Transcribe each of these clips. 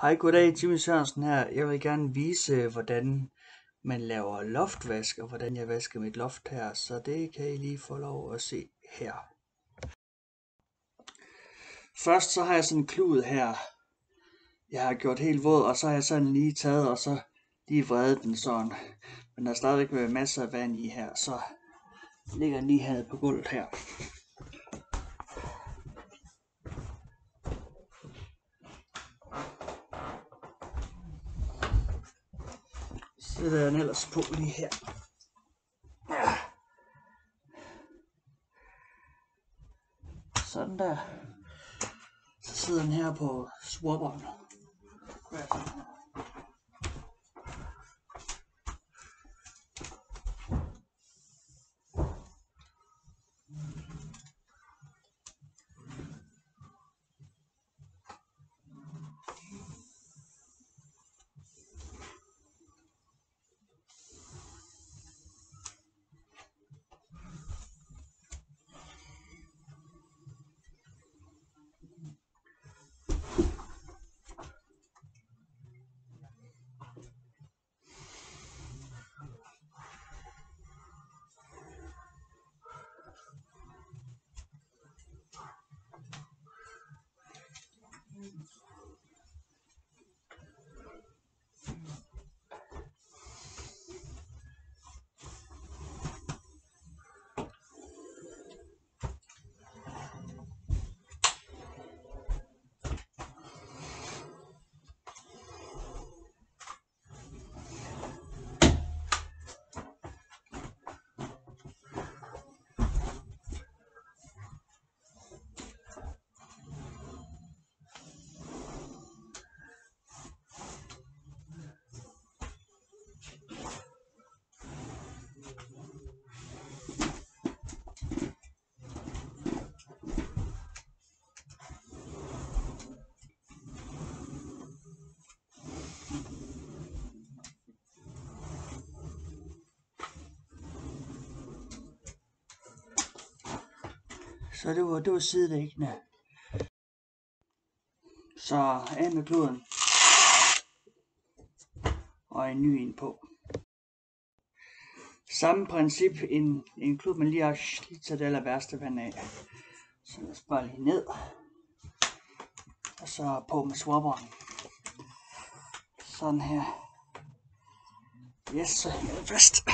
Hej, goddag, Jimmy Sørensen her. Jeg vil gerne vise, hvordan man laver loftvask, og hvordan jeg vasker mit loft her, så det kan I lige få lov at se her. Først så har jeg sådan en klud her, jeg har gjort helt våd, og så har jeg sådan lige taget, og så lige vredet den sådan. Men der er stadigvæk masser af vand i her, så ligger den lige her på gulvet her. Sætter jeg den ellers på lige her. Ja. Sådan der. Så sidder den her på swapperen. Hvad er det? Så det var, det var sidevæggene. Så af med kloden. Og en ny ind på. Samme princip, en, en klud, man lige har slidt taget det aller værste vand af. Så lad os bare lige ned. Og så på med swapperen. Sådan her. Yes, så hænger det fast.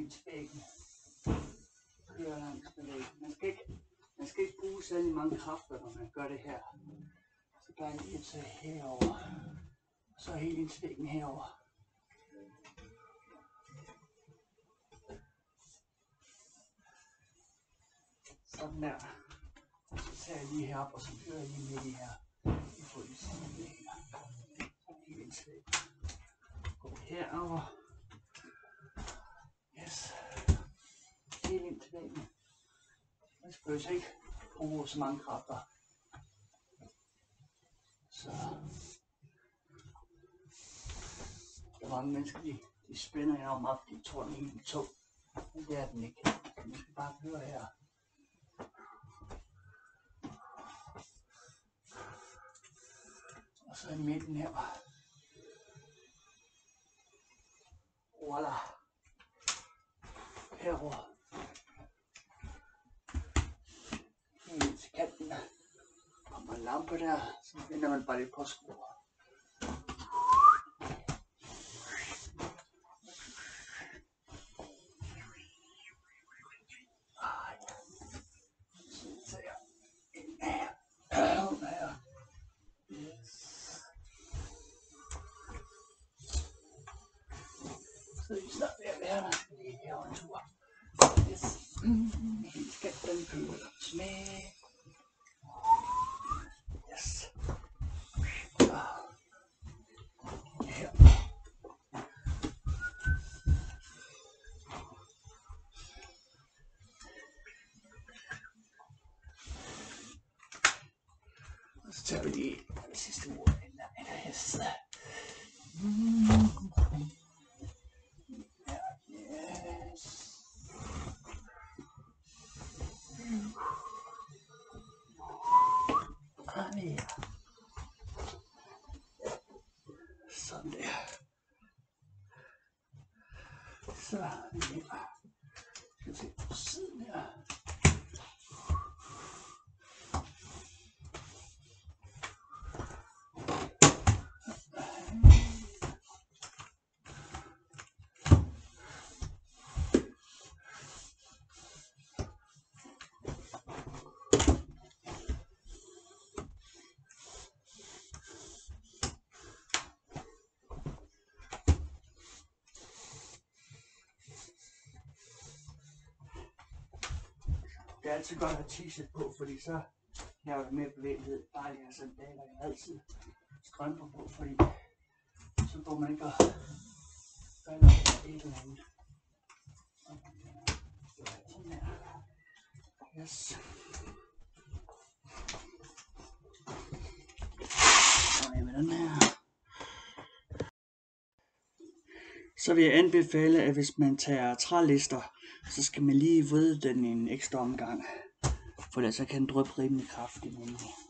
ind til væggen. Kører langs med væggen. Man skal ikke, man skal bruge særlig mange kræfter, når man gør det her. Så bare lige at til herover. Og så helt ind til væggen herover. Sådan der. Og Så tager jeg lige herop, og så kører jeg lige midt i her. I får lige sådan en her. Så helt ind til væggen. Gå herover. Yes. helt ind til væggen. Man skal ikke bruge så mange kræfter. Så der er mange mennesker, de, de spænder enormt op, de tror, den er helt tung. Men det er den ikke. Man skal bare høre her. Og så i midten her. Voila. Herover. Lampe der, så vender man Så vi lige det sidste ord. Yes. Mm. Ja, Det er altid godt at have t-shirt på, fordi så jeg er mere bevægelighed. Bare lige have sandaler. Jeg har altid strømper på, fordi så går man ikke og falder over et eller andet. Yes. Så er med den her. Så vil jeg anbefale, at hvis man tager trælister, så skal man lige vride den en ekstra omgang. For ellers så kan den dryppe rimelig kraftigt nemlig.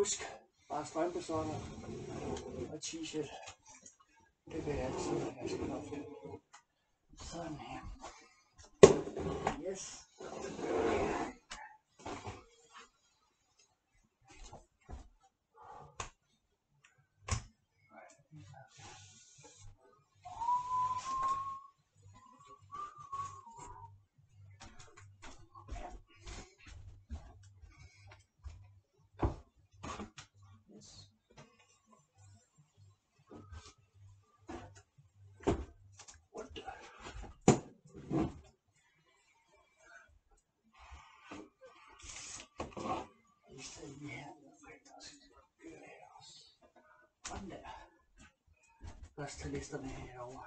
Husk, bare strømpesokker og t-shirt. Det vil jeg altid være ganske ofte. Sådan her. Yes. What the? Lige tage lige her. Okay, der skal det godt køre her også. Sådan der. Først tage listerne herovre.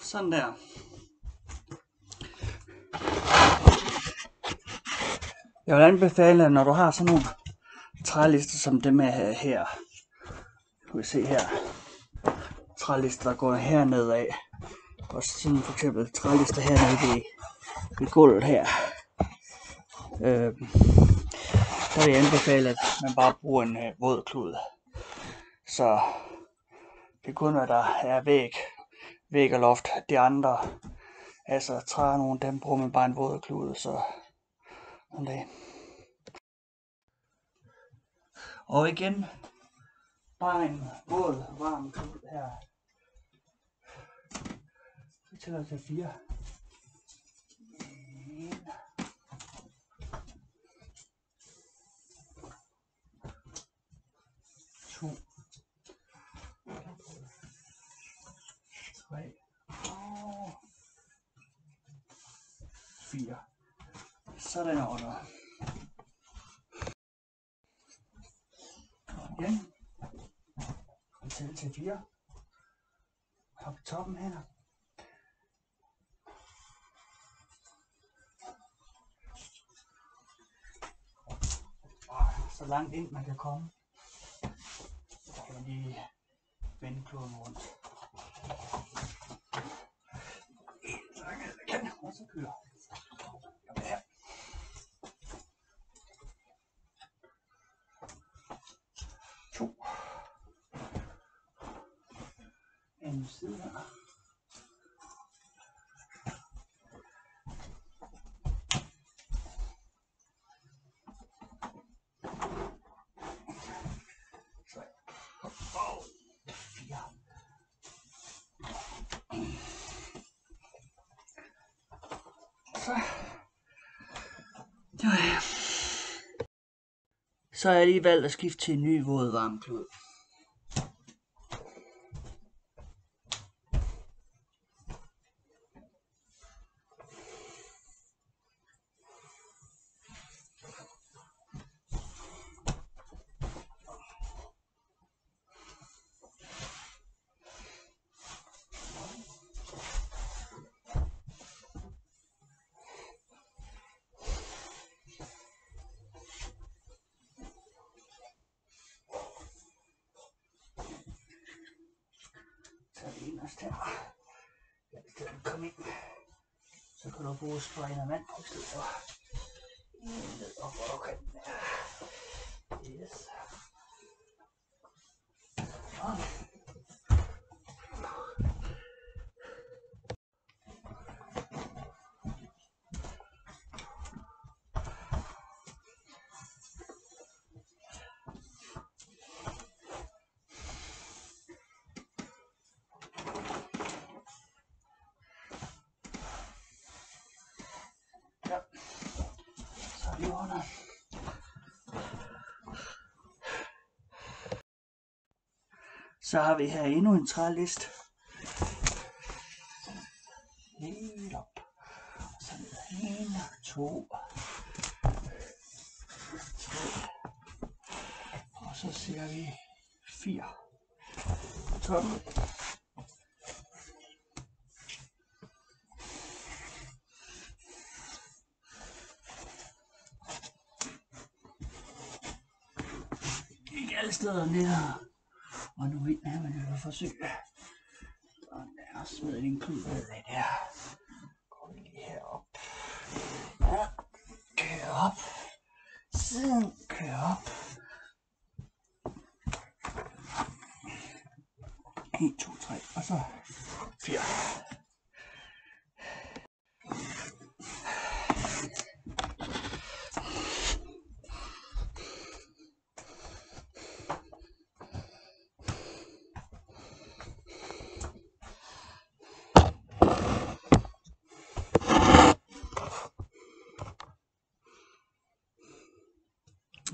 Sådan der. Jeg vil anbefale, at når du har sådan nogle trælister som dem her, her kan vi se her, trælister, der går hernede af, og sådan for eksempel trælister hernede ved, ved gulvet her, øh, der vil jeg anbefale, at man bare bruger en øh, våd klud. Så det er kun, er, der er væg, væg og loft. De andre, altså træer nogle, dem bruger man bare en våd klud, så en dag. Og igen, bare en våd, varm klud her. Så tæller til fire. En. To. Tre. Og fire. Sådan er der. Igen. Vi tæller til fire. Hop toppen her. Så langt ind man kan komme. Så kan man lige vende kloden rundt. Så langt jeg kan, og så kører. To. En side her. Så. Har jeg lige valgt at skifte til en ny våd varmeklud. Så det inderst her. Ja, i stedet kom ind. Så kan du bruge sprayen af vand på i stedet for. Ned og Så har vi her endnu en trælist. Helt op. Og så ned. En, to, tre. Og så ser vi fire. Toppen. Ikke alle steder ned. Og nu ind her, men vi vil forsøge. Sådan der, smid din klud ned i der. Går vi lige herop. Ja, kør op. Siden kør op. 1, 2, 3, og så 4.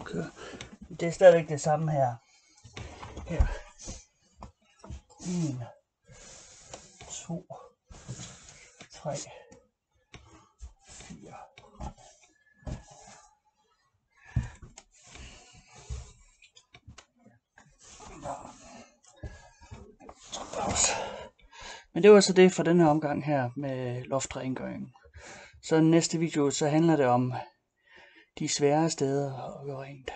Okay. Det er stadigvæk det samme her. Her. 1, 2, 3, 4. Men det var så det for den her omgang her med loftrengøring. Så i næste video, så handler det om de svære steder at gøre rent.